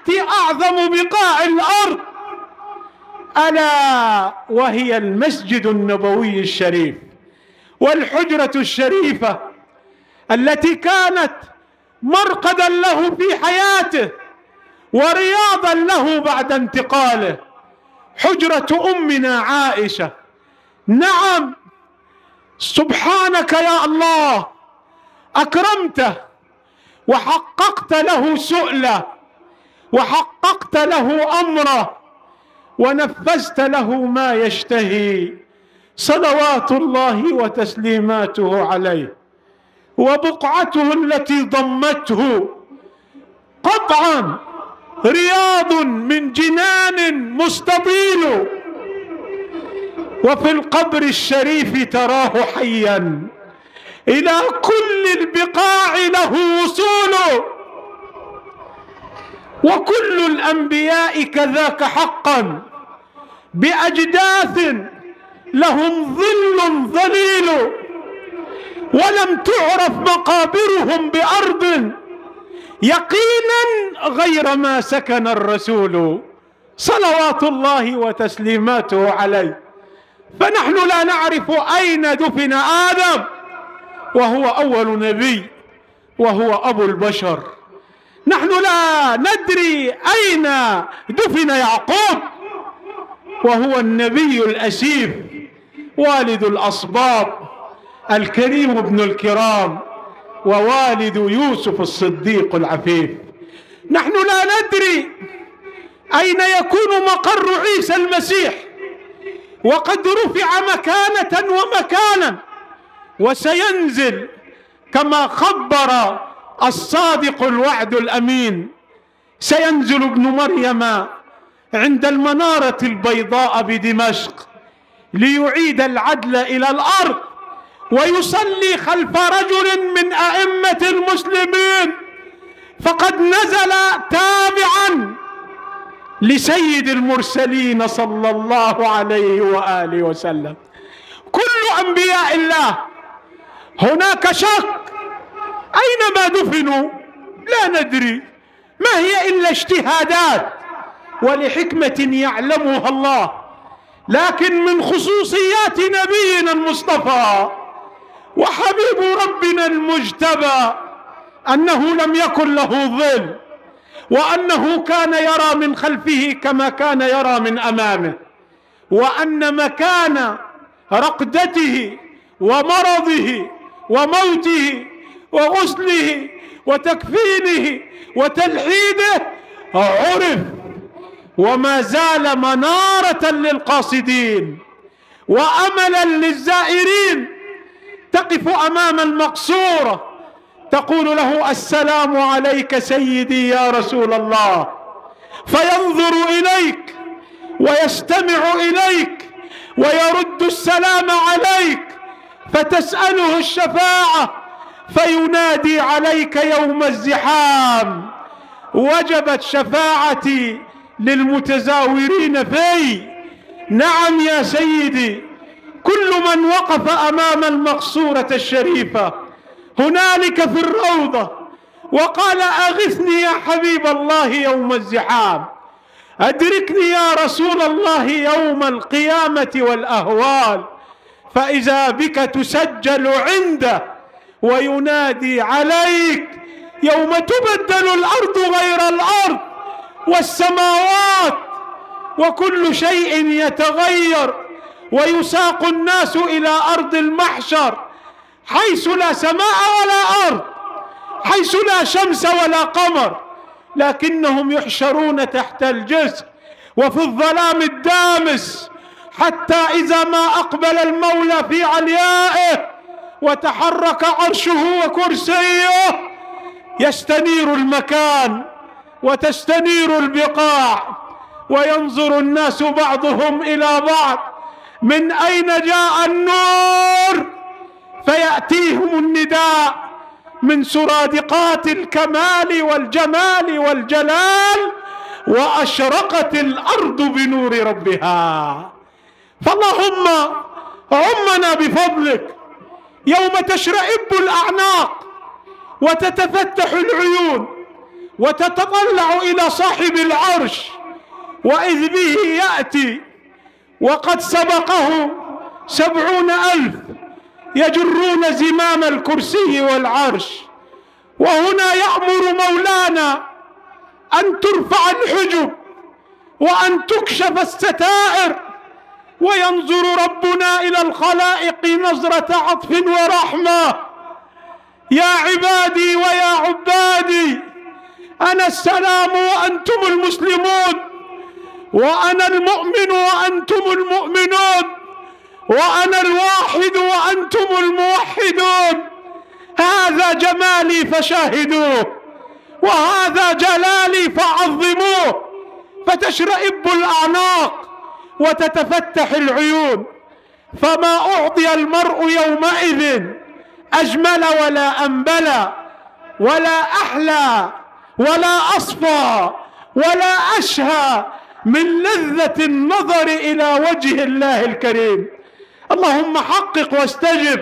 يأتي أعظم بقاع الأرض. ألا وهي المسجد النبوي الشريف والحجرة الشريفة التي كانت مرقدا له في حياته ورياضا له بعد انتقاله. حجرة أمنا عائشة. نعم سبحانك يا الله أكرمته وحققت له سؤله. وحققت له امره ونفذت له ما يشتهي صلوات الله وتسليماته عليه وبقعته التي ضمته قطعا رياض من جنان مستطيل وفي القبر الشريف تراه حيا إلى كل البقاع له وصول وكل الأنبياء كذاك حقا بأجداث لهم ظل ظليل ولم تعرف مقابرهم بأرض يقينا غير ما سكن الرسول صلوات الله وتسليماته عليه. فنحن لا نعرف أين دفن آدم وهو أول نبي وهو أبو البشر. نحن لا ندري أين دفن يعقوب وهو النبي الاسيف والد الأصباط الكريم ابن الكرام ووالد يوسف الصديق العفيف. نحن لا ندري أين يكون مقر عيسى المسيح وقد رفع مكانة ومكانا وسينزل كما خبر الصادق الوعد الأمين. سينزل ابن مريم عند المنارة البيضاء بدمشق ليعيد العدل إلى الأرض ويصلي خلف رجل من أئمة المسلمين. فقد نزل تابعا لسيد المرسلين صلى الله عليه وآله وسلم. كل أنبياء الله هناك شك اينما دفنوا؟ لا ندري. ما هي إلا اجتهادات ولحكمة يعلمها الله. لكن من خصوصيات نبينا المصطفى وحبيب ربنا المجتبى أنه لم يكن له ظل وأنه كان يرى من خلفه كما كان يرى من أمامه وأن مكان رقدته ومرضه وموته وغسله وتكفينه وتلحيده عرف وما زال منارة للقاصدين وأملا للزائرين تقف أمام المقصوره تقول له السلام عليك سيدي يا رسول الله. فينظر إليك ويستمع إليك ويرد السلام عليك. فتسأله الشفاعة فينادي عليك يوم الزحام. وجبت شفاعتي للمتزاورين في نعم يا سيدي كل من وقف أمام المقصورة الشريفة هنالك في الروضة وقال أغثني يا حبيب الله يوم الزحام. أدركني يا رسول الله يوم القيامة والأهوال. فإذا بك تسجل عنده وينادي عليك يوم تبدل الأرض غير الأرض والسماوات وكل شيء يتغير ويساق الناس إلى أرض المحشر حيث لا سماء ولا أرض حيث لا شمس ولا قمر لكنهم يحشرون تحت الجسر وفي الظلام الدامس حتى إذا ما أقبل المولى في عليائه وتحرك عرشه وكرسيه. يستنير المكان وتستنير البقاع. وينظر الناس بعضهم إلى بعض. من أين جاء النور؟ فيأتيهم النداء من سرادقات الكمال والجمال والجلال. وأشرقت الأرض بنور ربها. فاللهم عمنا بفضلك. يوم تشرئب الأعناق وتتفتح العيون وتتطلع إلى صاحب العرش وإذ به يأتي وقد سبقه سبعون ألف يجرون زمام الكرسي والعرش وهنا يأمر مولانا أن ترفع الحجب وأن تكشف الستائر وينظر ربنا إلى الخلائق نظرة عطف ورحمة. يا عبادي ويا عبادي أنا السلام وأنتم المسلمون وأنا المؤمن وأنتم المؤمنون وأنا الواحد وأنتم الموحدون. هذا جمالي فشاهدوه وهذا جلالي فعظموه فتشرئب الأعناق. وتتفتح العيون. فما أعطي المرء يومئذ أجمل ولا أنبل ولا أحلى ولا أصفى ولا أشهى من لذة النظر إلى وجه الله الكريم. اللهم حقق واستجب.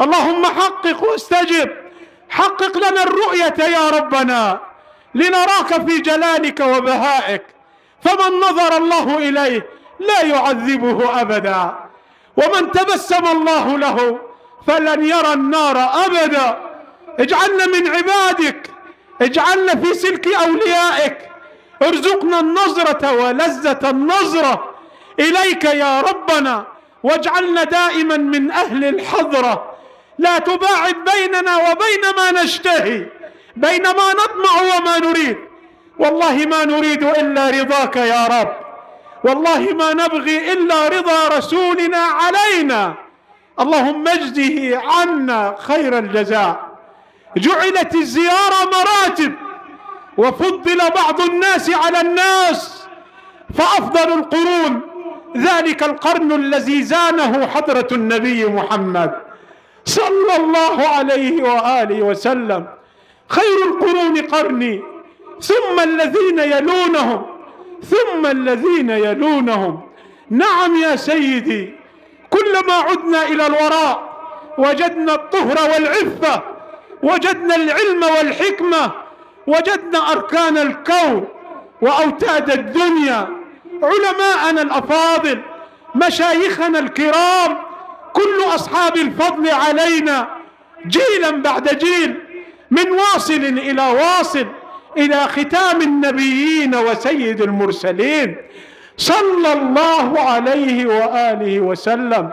اللهم حقق واستجب. حقق لنا الرؤية يا ربنا. لنراك في جلالك وبهائك. فمن نظر الله إليه لا يعذبه أبدا. ومن تبسم الله له فلن يرى النار أبدا. اجعلنا من عبادك. اجعلنا في سلك أوليائك. ارزقنا النظرة ولذة النظرة إليك يا ربنا. واجعلنا دائما من أهل الحضرة. لا تباعد بيننا وبين ما نشتهي بين ما نطمع وما نريد. والله ما نريد إلا رضاك يا رب. والله ما نبغي إلا رضا رسولنا علينا. اللهم اجزه عنا خير الجزاء. جعلت الزيارة مراتب وفضل بعض الناس على الناس فأفضل القرون. ذلك القرن الذي زانه حضرة النبي محمد صلى الله عليه وآله وسلم. خير القرون قرني ثم الذين يلونهم. ثم الذين يلونهم. نعم يا سيدي كلما عدنا إلى الوراء وجدنا الطهر والعفة وجدنا العلم والحكمة وجدنا أركان الكون وأوتاد الدنيا. علماءنا الأفاضل مشايخنا الكرام كل أصحاب الفضل علينا. جيلا بعد جيل من واصل إلى واصل إلى ختام النبيين وسيد المرسلين صلى الله عليه وآله وسلم.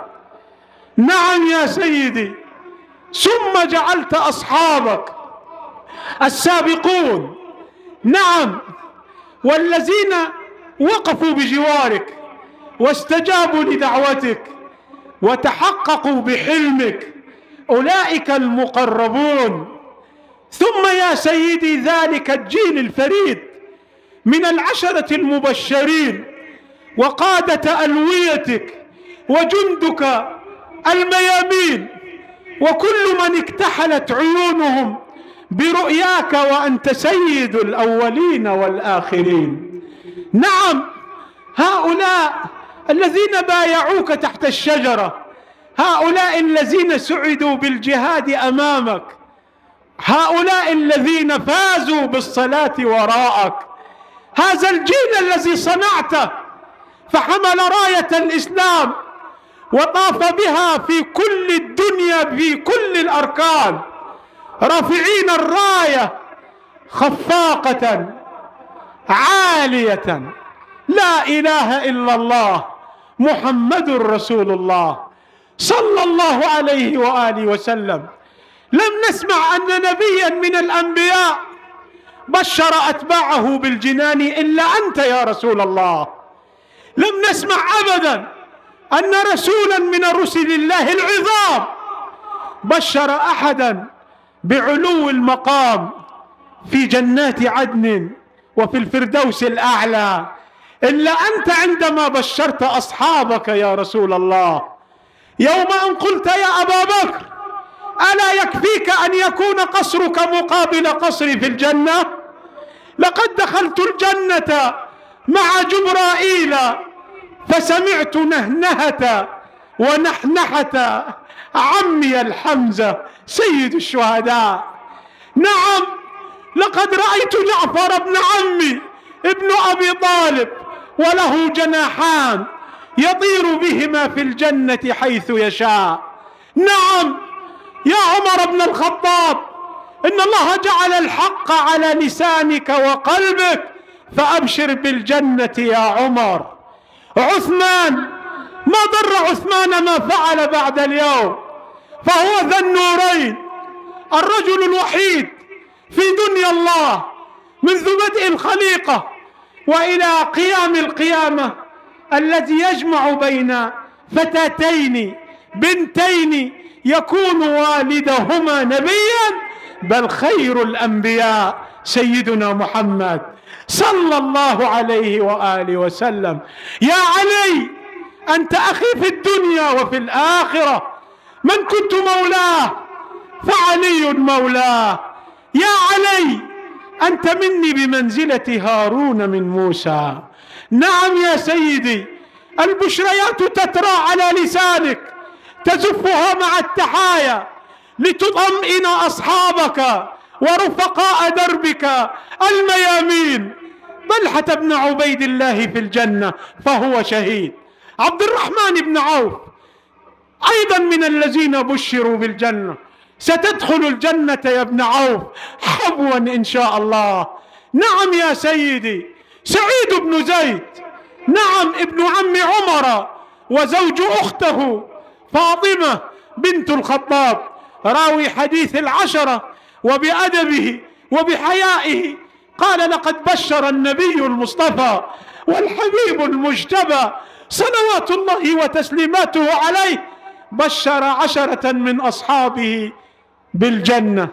نعم يا سيدي ثم جعلت أصحابك السابقون. نعم والذين وقفوا بجوارك واستجابوا لدعوتك وتحققوا بحلمك أولئك المقربون. ثم يا سيدي ذلك الجيل الفريد من العشرة المبشرين وقادة ألويتك وجندك الميامين وكل من اكتحلت عيونهم برؤياك وأنت سيد الأولين والآخرين. نعم هؤلاء الذين بايعوك تحت الشجرة هؤلاء الذين سعدوا بالجهاد أمامك هؤلاء الذين فازوا بالصلاة وراءك. هذا الجيل الذي صنعته فحمل راية الإسلام وطاف بها في كل الدنيا في كل الأركان. رافعين الراية خفاقة عالية. لا إله إلا الله محمد رسول الله صلى الله عليه وآله وسلم. لم نسمع أن نبيا من الأنبياء بشر أتباعه بالجنان إلا أنت يا رسول الله. لم نسمع أبدا أن رسولا من رسل الله العظام بشر أحدا بعلو المقام في جنات عدن وفي الفردوس الأعلى. إلا أنت عندما بشرت أصحابك يا رسول الله. يوم أن قلت يا أبا بكر ألا يكفيك أن يكون قصرك مقابل قصري في الجنة؟ لقد دخلت الجنة مع جبرائيل فسمعت نهنهة ونحنحة. عمي الحمزة سيد الشهداء. نعم لقد رأيت جعفر بن عمي ابن أبي طالب وله جناحان يطير بهما في الجنة حيث يشاء. نعم يا عمر بن الخطاب إن الله جعل الحق على لسانك وقلبك فأبشر بالجنة يا عمر. عثمان ما ضر عثمان ما فعل بعد اليوم فهو ذا النورين الرجل الوحيد في دنيا الله منذ بدء الخليقة وإلى قيام القيامة الذي يجمع بين فتاتين بنتين يكون والدهما نبيا بل خير الأنبياء سيدنا محمد صلى الله عليه وآله وسلم. يا علي أنت أخي في الدنيا وفي الآخرة. من كنت مولاه؟ فعلي مولاه. يا علي أنت مني بمنزلة هارون من موسى. نعم يا سيدي البشريات تترى على لسانك. تزفها مع التحايا لتطمئن أصحابك ورفقاء دربك الميامين. طلحة بن عبيد الله في الجنة فهو شهيد. عبد الرحمن بن عوف أيضا من الذين بشروا بالجنة. ستدخل الجنة يا ابن عوف حبوا إن شاء الله. نعم يا سيدي. سعيد بن زيد. نعم ابن عم عمر. وزوج أخته. فاطمة بنت الخطاب راوي حديث العشرة وبأدبه وبحيائه قال لقد بشر النبي المصطفى والحبيب المجتبى صلوات الله وتسليماته عليه بشر عشرة من أصحابه بالجنة.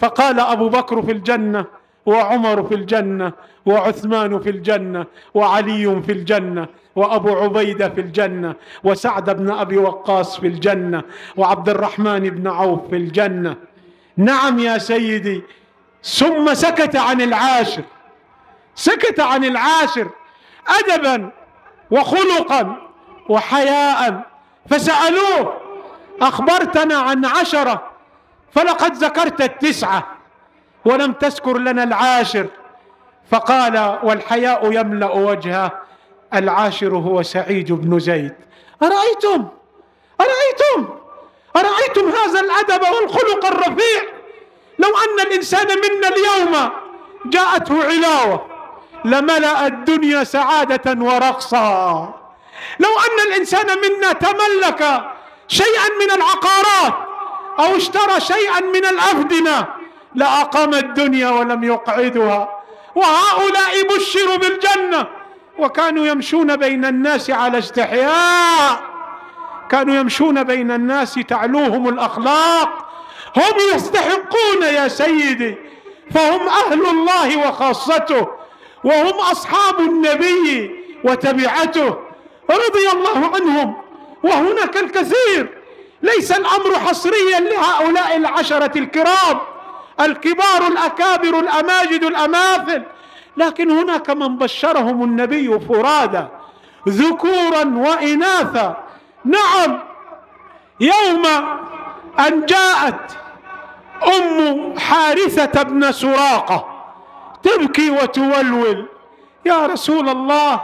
فقال أبو بكر في الجنة وعمر في الجنة وعثمان في الجنة وعلي في الجنة. وأبو عبيدة في الجنة وسعد بن أبي وقاص في الجنة وعبد الرحمن بن عوف في الجنة. نعم يا سيدي ثم سكت عن العاشر سكت عن العاشر أدبا وخلقا وحياء. فسألوه أخبرتنا عن عشرة فلقد ذكرت التسعة ولم تذكر لنا العاشر. فقال والحياء يملأ وجهه. العاشر هو سعيد بن زيد. أرأيتم؟ أرأيتم؟ أرأيتم هذا الأدب والخلق الرفيع؟ لو أن الإنسان منا اليوم جاءته علاوة لملأ الدنيا سعادة ورقصا. لو أن الإنسان منا تملك شيئا من العقارات أو اشترى شيئا من الأفدنة لأقام الدنيا ولم يقعدها. وهؤلاء بشروا بالجنة. وكانوا يمشون بين الناس على استحياء. كانوا يمشون بين الناس تعلوهم الأخلاق. هم يستحقون يا سيدي. فهم أهل الله وخاصته وهم أصحاب النبي وتبعته رضي الله عنهم. وهناك الكثير. ليس الأمر حصريا لهؤلاء العشرة الكرام. الكبار الأكابر الأماجد الأماثل. لكن هناك من بشرهم النبي فرادى ذكورا وإناثا. نعم يوم أن جاءت أم حارثة بن سراقة تبكي وتولول. يا رسول الله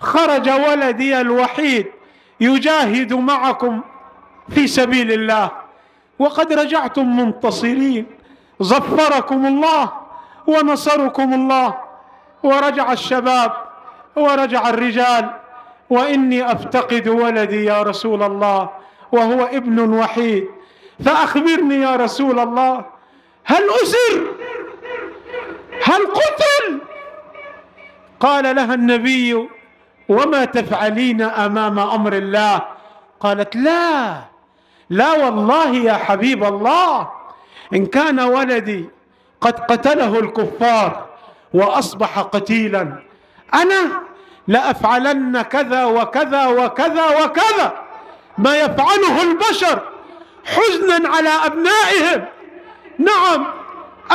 خرج ولدي الوحيد يجاهد معكم في سبيل الله وقد رجعتم منتصرين. ظفركم الله ونصركم الله. ورجع الشباب ورجع الرجال. وإني أفتقد ولدي يا رسول الله وهو ابن وحيد. فأخبرني يا رسول الله هل أسر؟ هل قتل؟ قال لها النبي وما تفعلين أمام أمر الله؟ قالت لا لا والله يا حبيب الله. إن كان ولدي قد قتله الكفار. وأصبح قتيلا. أنا لأفعلن كذا وكذا وكذا وكذا. ما يفعله البشر حزنا على أبنائهم. نعم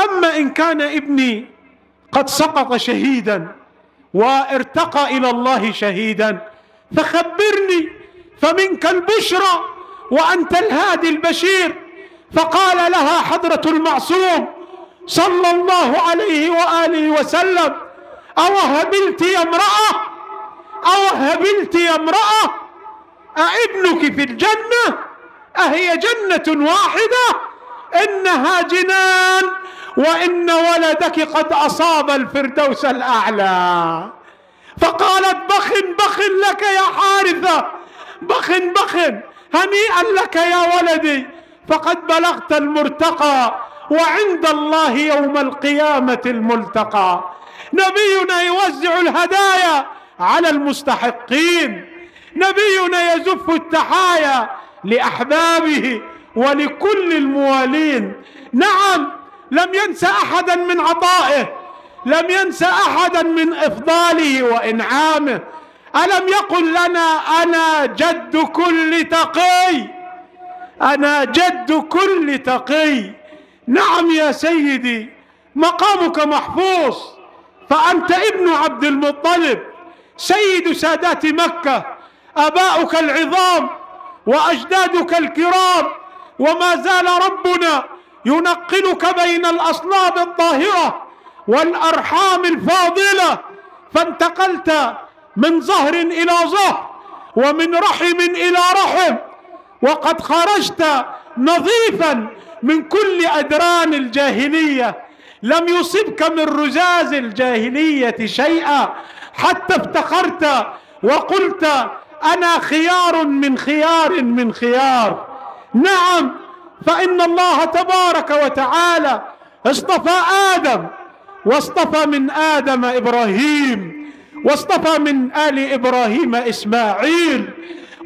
أما إن كان ابني قد سقط شهيدا وارتقى إلى الله شهيدا فخبرني فمنك البشرى وأنت الهادي البشير. فقال لها حضرة المعصوم صلى الله عليه وآله وسلم. اوهبلت يا امرأة؟ اوهبلت يا امرأة؟ أابنك في الجنة؟ أهي جنة واحدة؟ إنها جنان وإن ولدك قد أصاب الفردوس الأعلى. فقالت بخ بخ لك يا حارثة بخ بخ هنيئا لك يا ولدي. فقد بلغت المرتقى. وعند الله يوم القيامة الملتقى. نبينا يوزع الهدايا على المستحقين. نبينا يزف التحايا لأحبابه ولكل الموالين. نعم لم ينس أحدا من عطائه لم ينس أحدا من إفضاله وإنعامه. ألم يقل لنا أنا جد كل تقي؟ أنا جد كل تقي. نعم يا سيدي مقامك محفوظ فأنت ابن عبد المطلب سيد سادات مكة آباؤك العظام وأجدادك الكرام وما زال ربنا ينقلك بين الاصلاب الطاهرة والأرحام الفاضلة. فانتقلت من ظهر إلى ظهر ومن رحم إلى رحم وقد خرجت نظيفا من كل أدران الجاهلية. لم يصبك من رزاز الجاهلية شيئا. حتى افتخرت وقلت أنا خيار من خيار من خيار. نعم فإن الله تبارك وتعالى اصطفى آدم واصطفى من آدم إبراهيم واصطفى من آل إبراهيم إسماعيل.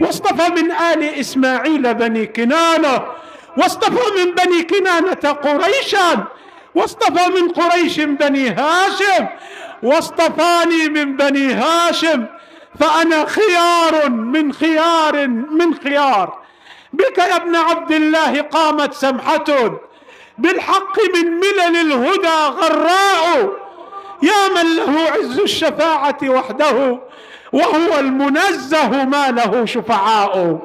واصطفى من آل إسماعيل بني كنانة واصطفى من بني كنانة قريشا واصطفى من قريش بني هاشم واصطفاني من بني هاشم فأنا خيار من خيار من خيار. بك يا ابن عبد الله قامت سمحة بالحق من ملل الهدى غراء. يا من له عز الشفاعة وحده وهو المنزه ما له شفعاء.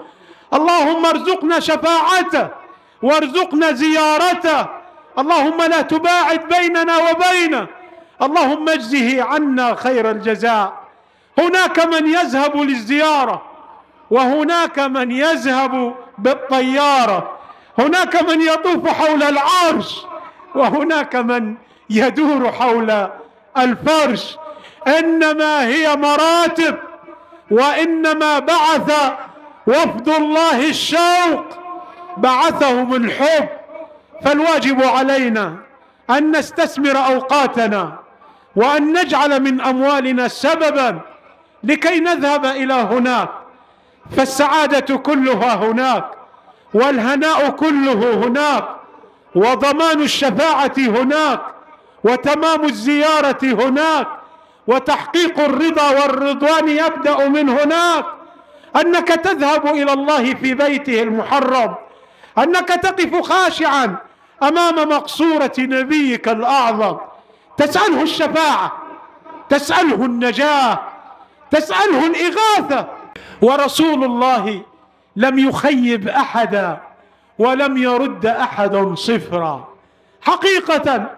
اللهم ارزقنا شفاعته وارزقنا زيارته. اللهم لا تباعد بيننا وبينه. اللهم اجزه عنا خير الجزاء. هناك من يذهب للزيارة وهناك من يذهب بالطيارة. هناك من يطوف حول العرش وهناك من يدور حول الفرش. إنما هي مراتب وإنما بعث وفد الله الشوق بعثهم الحب. فالواجب علينا أن نستثمر أوقاتنا وأن نجعل من أموالنا سببا لكي نذهب إلى هناك. فالسعادة كلها هناك والهناء كله هناك وضمان الشفاعة هناك وتمام الزيارة هناك. وتحقيق الرضا والرضوان يبدأ من هناك. أنك تذهب إلى الله في بيته المحرم. أنك تقف خاشعا أمام مقصورة نبيك الأعظم. تسأله الشفاعة تسأله النجاة تسأله الإغاثة. ورسول الله لم يخيب أحدا ولم يرد احد صفرا. حقيقة